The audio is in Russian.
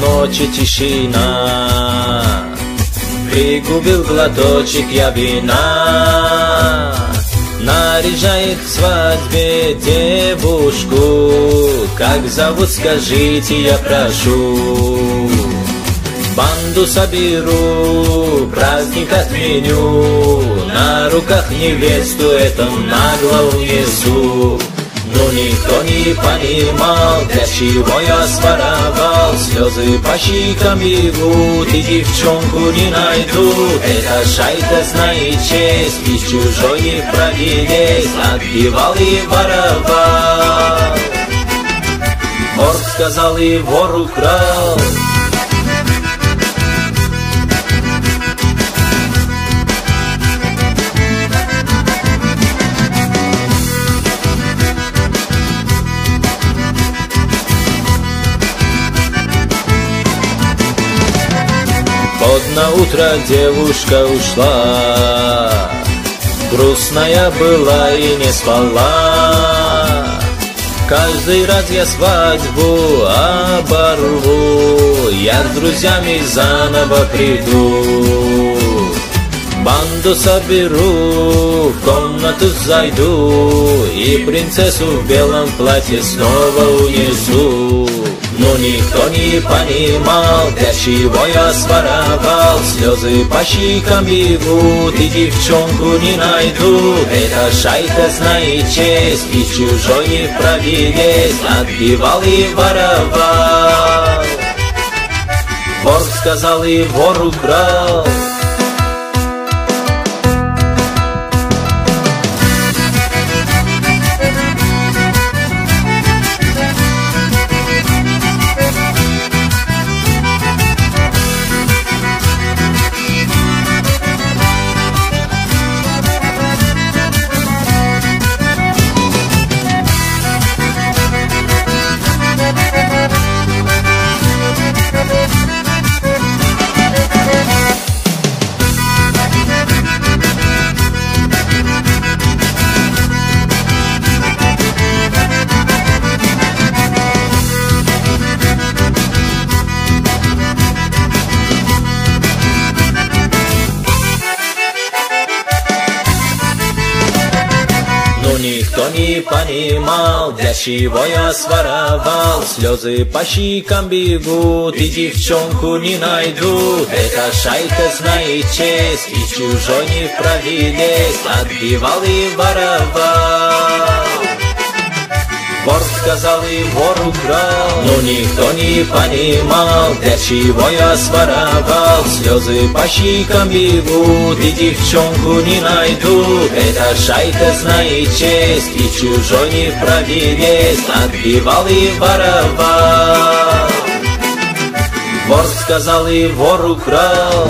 ночи тишина. Пригубил глоточек я вина. Наряжает к свадьбе девушку. Как зовут, скажите, я прошу. Банду соберу, праздник отменю. На руках невесту это нагло унесу никто не понимал, для чего я своровал Слезы по щекам бегут, и девчонку не найдут Это шайка знает честь, из чужой не провелись Отбивал и воровал. Вор сказал и вор украл Под на утро девушка ушла. Грустная была и не спала. Каждый раз я свадьбу оборву. Я с друзьями заново приду. Банду соберу, в комнату зайду И принцессу в белом платье снова унесу но никто не понимал, для чего я своровал. Слезы по щекам бегут, и девчонку не найду. Эта шайка знает честь, и чужой не провелись Отбивал и воровал. Вор сказал и вор украл никто не понимал, для чего я своровал. Слезы по щекам бегут, и девчонку не найдут Эта шайка знает честь, и чужой не провелись Отбивал и воровал Вор сказал и вор украл, но никто не понимал, для чего я своровал. Слезы по щекам бегут, и девчонку не найдут. Эта шайка знает честь, и чужой не провелись, отбивал и воровал. Вор сказал и вор украл.